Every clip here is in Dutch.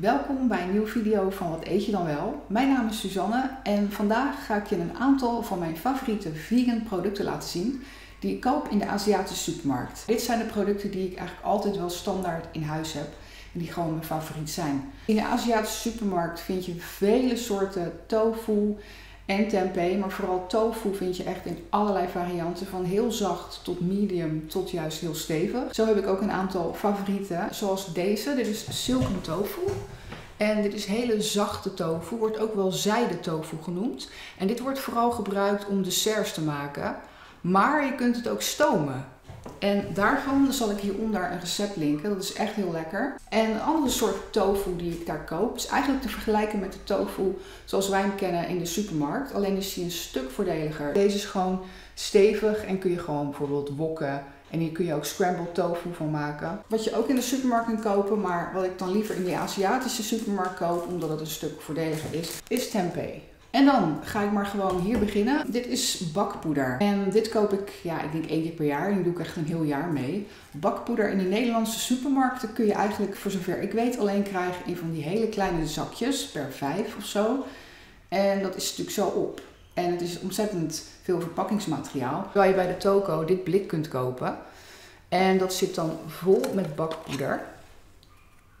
Welkom bij een nieuwe video van Wat eet je dan wel? Mijn naam is Suzanne en vandaag ga ik je een aantal van mijn favoriete vegan producten laten zien die ik koop in de Aziatische supermarkt. Dit zijn de producten die ik eigenlijk altijd wel standaard in huis heb en die gewoon mijn favoriet zijn. In de Aziatische supermarkt vind je vele soorten tofu en tempeh, maar vooral tofu vind je echt in allerlei varianten, van heel zacht tot medium tot juist heel stevig. Zo heb ik ook een aantal favorieten, zoals deze. Dit is silken tofu. En dit is hele zachte tofu, wordt ook wel zijde tofu genoemd. En dit wordt vooral gebruikt om desserts te maken. Maar je kunt het ook stomen. En daarvan zal ik hieronder een recept linken. Dat is echt heel lekker. En een andere soort tofu die ik daar koop is eigenlijk te vergelijken met de tofu zoals wij hem kennen in de supermarkt. Alleen is die een stuk voordeliger. Deze is gewoon stevig en kun je gewoon bijvoorbeeld wokken. En hier kun je ook scrambled tofu van maken. Wat je ook in de supermarkt kunt kopen, maar wat ik dan liever in de Aziatische supermarkt koop, omdat het een stuk voordeliger is, is tempeh. En dan ga ik maar gewoon hier beginnen. Dit is bakpoeder. En dit koop ik, ja, ik denk één keer per jaar. En doe ik echt een heel jaar mee. Bakpoeder in de Nederlandse supermarkten kun je eigenlijk, voor zover ik weet, alleen krijgen in van die hele kleine zakjes per vijf of zo. En dat is natuurlijk zo op. En het is ontzettend veel verpakkingsmateriaal. Terwijl je bij de toko dit blik kunt kopen. En dat zit dan vol met bakpoeder.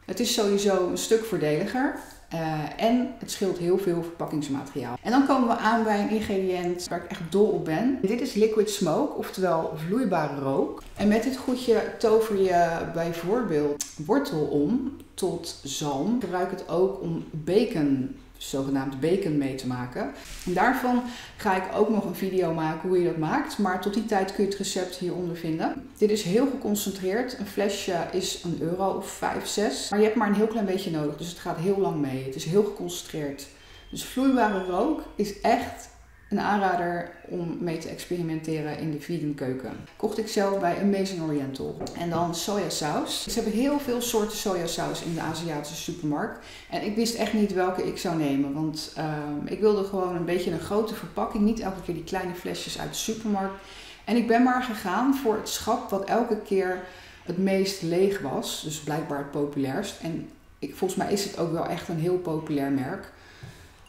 Het is sowieso een stuk voordeliger. Uh, en het scheelt heel veel verpakkingsmateriaal. En dan komen we aan bij een ingrediënt waar ik echt dol op ben. Dit is liquid smoke, oftewel vloeibare rook. En met dit goedje tover je bijvoorbeeld wortel om tot zalm. Ik gebruik het ook om bacon zogenaamd bacon mee te maken. En daarvan ga ik ook nog een video maken hoe je dat maakt. Maar tot die tijd kun je het recept hieronder vinden. Dit is heel geconcentreerd. Een flesje is een euro of 5, 6. Maar je hebt maar een heel klein beetje nodig. Dus het gaat heel lang mee. Het is heel geconcentreerd. Dus vloeibare rook is echt een aanrader om mee te experimenteren in de vegan keuken. Kocht ik zelf bij Amazing Oriental. En dan sojasaus. Ze hebben heel veel soorten sojasaus in de Aziatische supermarkt. En ik wist echt niet welke ik zou nemen. Want ehm, ik wilde gewoon een beetje een grote verpakking. Niet elke keer die kleine flesjes uit de supermarkt. En ik ben maar gegaan voor het schap wat elke keer het meest leeg was. Dus blijkbaar het populairst. En ik, volgens mij is het ook wel echt een heel populair merk.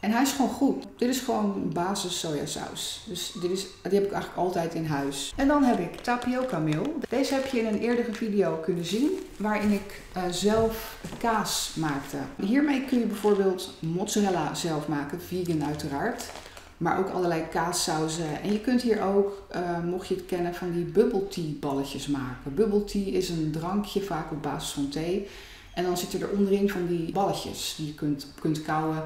En hij is gewoon goed. Dit is gewoon basis sojasaus. Dus dit is, die heb ik eigenlijk altijd in huis. En dan heb ik tapioca meel. Deze heb je in een eerdere video kunnen zien. Waarin ik uh, zelf kaas maakte. Hiermee kun je bijvoorbeeld mozzarella zelf maken. Vegan uiteraard. Maar ook allerlei kaassauzen. En je kunt hier ook, uh, mocht je het kennen, van die bubble tea balletjes maken. Bubble tea is een drankje vaak op basis van thee. En dan zitten er onderin van die balletjes die je kunt, kunt kouwen.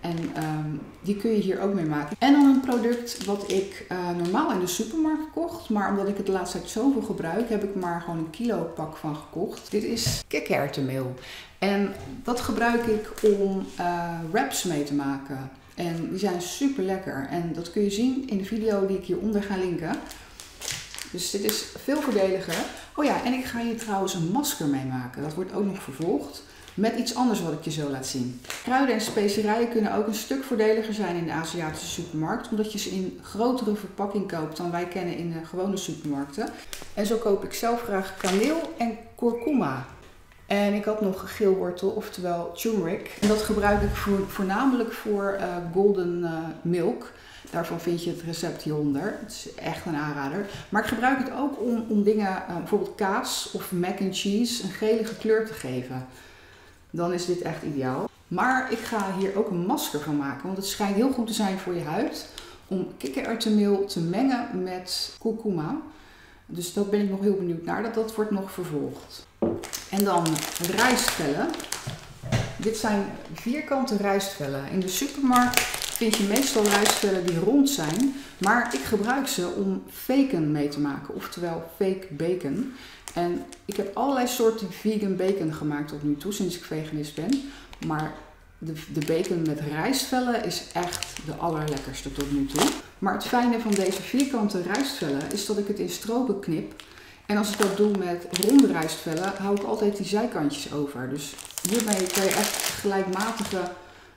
En um, die kun je hier ook mee maken. En dan een product wat ik uh, normaal in de supermarkt kocht. Maar omdat ik het de laatste tijd zoveel gebruik, heb ik maar gewoon een kilo pak van gekocht. Dit is kikkererwtenmeel. En dat gebruik ik om uh, wraps mee te maken. En die zijn super lekker. En dat kun je zien in de video die ik hieronder ga linken. Dus dit is veel voordeliger. Oh ja, en ik ga hier trouwens een masker mee maken. Dat wordt ook nog vervolgd met iets anders wat ik je zo laat zien. Kruiden en specerijen kunnen ook een stuk voordeliger zijn in de Aziatische supermarkt, omdat je ze in grotere verpakking koopt dan wij kennen in de gewone supermarkten. En zo koop ik zelf graag kaneel en kurkuma. En ik had nog geelwortel, oftewel turmeric. En dat gebruik ik voor, voornamelijk voor uh, golden uh, milk. Daarvan vind je het recept hieronder. Het is echt een aanrader. Maar ik gebruik het ook om, om dingen, uh, bijvoorbeeld kaas of mac and cheese, een gelige kleur te geven dan is dit echt ideaal. Maar ik ga hier ook een masker van maken, want het schijnt heel goed te zijn voor je huid om kikkererwtenmeel te mengen met kurkuma. Dus dat ben ik nog heel benieuwd naar. Dat, dat wordt nog vervolgd. En dan rijstvellen. Dit zijn vierkante rijstvellen. In de supermarkt vind je meestal rijstvellen die rond zijn. Maar ik gebruik ze om bacon mee te maken. Oftewel fake bacon. En ik heb allerlei soorten vegan bacon gemaakt tot nu toe, sinds ik veganist ben. Maar de, de bacon met rijstvellen is echt de allerlekkerste tot nu toe. Maar het fijne van deze vierkante rijstvellen is dat ik het in stroken knip. En als ik dat doe met ronde rijstvellen, hou ik altijd die zijkantjes over. Dus hiermee kan je echt gelijkmatige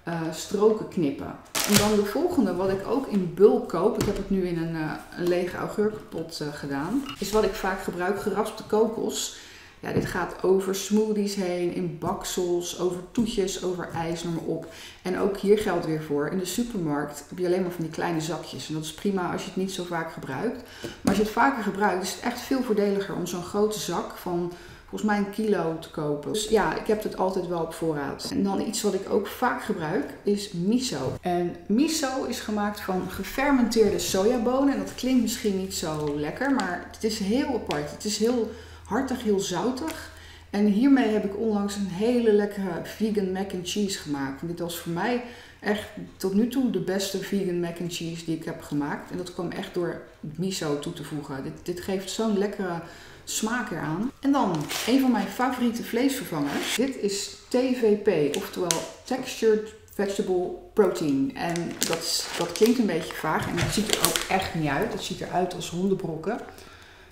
uh, stroken knippen. En dan de volgende, wat ik ook in bulk koop, ik heb het nu in een, uh, een lege augurkenpot uh, gedaan, is wat ik vaak gebruik, geraspte kokos. Ja, dit gaat over smoothies heen, in baksels, over toetjes, over ijs, noem maar op. En ook hier geldt weer voor. In de supermarkt heb je alleen maar van die kleine zakjes. En dat is prima als je het niet zo vaak gebruikt. Maar als je het vaker gebruikt, is het echt veel voordeliger om zo'n grote zak van volgens mij een kilo te kopen. Dus ja, ik heb het altijd wel op voorraad. En dan iets wat ik ook vaak gebruik is miso. En miso is gemaakt van gefermenteerde sojabonen. En dat klinkt misschien niet zo lekker, maar het is heel apart. Het is heel hartig, heel zoutig. En hiermee heb ik onlangs een hele lekkere vegan mac and cheese gemaakt. Dit was voor mij echt tot nu toe de beste vegan mac and cheese die ik heb gemaakt. En dat kwam echt door miso toe te voegen. Dit, dit geeft zo'n lekkere smaak eraan. En dan een van mijn favoriete vleesvervangers. Dit is TVP, oftewel Textured Vegetable Protein. En dat, dat klinkt een beetje vaag en het ziet er ook echt niet uit. Het ziet eruit als hondenbrokken.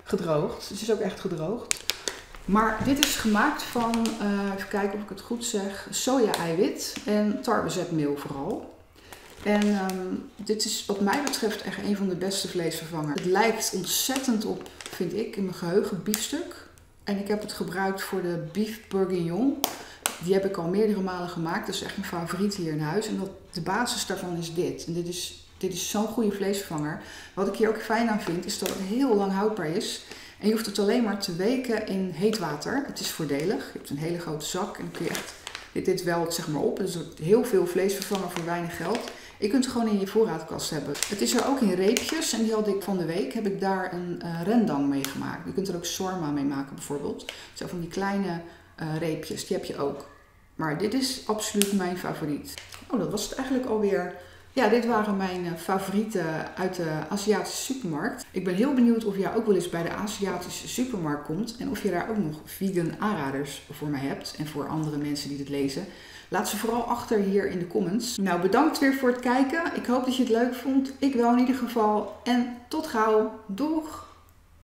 Gedroogd. Het is ook echt gedroogd. Maar dit is gemaakt van, uh, even kijken of ik het goed zeg, soja-eiwit en tarwezetmeel vooral. En um, dit is wat mij betreft echt een van de beste vleesvervangers. Het lijkt ontzettend op, vind ik, in mijn geheugen biefstuk. En ik heb het gebruikt voor de beef bourguignon. Die heb ik al meerdere malen gemaakt. Dat is echt mijn favoriet hier in huis. En dat, de basis daarvan is dit. En dit is, dit is zo'n goede vleesvervanger. Wat ik hier ook fijn aan vind, is dat het heel lang houdbaar is. En je hoeft het alleen maar te weken in heet water. Het is voordelig. Je hebt een hele grote zak en dan kun je echt dit, dit wel zeg maar op. Dus heel veel vleesvervanger voor weinig geld. Je kunt het gewoon in je voorraadkast hebben. Het is er ook in reepjes en die had ik van de week. Heb ik daar een uh, rendang mee gemaakt. Je kunt er ook sorma mee maken bijvoorbeeld. Zo van die kleine uh, reepjes, die heb je ook. Maar dit is absoluut mijn favoriet. Oh, dat was het eigenlijk alweer. Ja, dit waren mijn uh, favorieten uit de Aziatische supermarkt. Ik ben heel benieuwd of jij ook wel eens bij de Aziatische supermarkt komt. En of je daar ook nog vegan aanraders voor mij hebt. En voor andere mensen die dit lezen. Laat ze vooral achter hier in de comments. Nou, bedankt weer voor het kijken. Ik hoop dat je het leuk vond. Ik wel in ieder geval. En tot gauw. Doeg!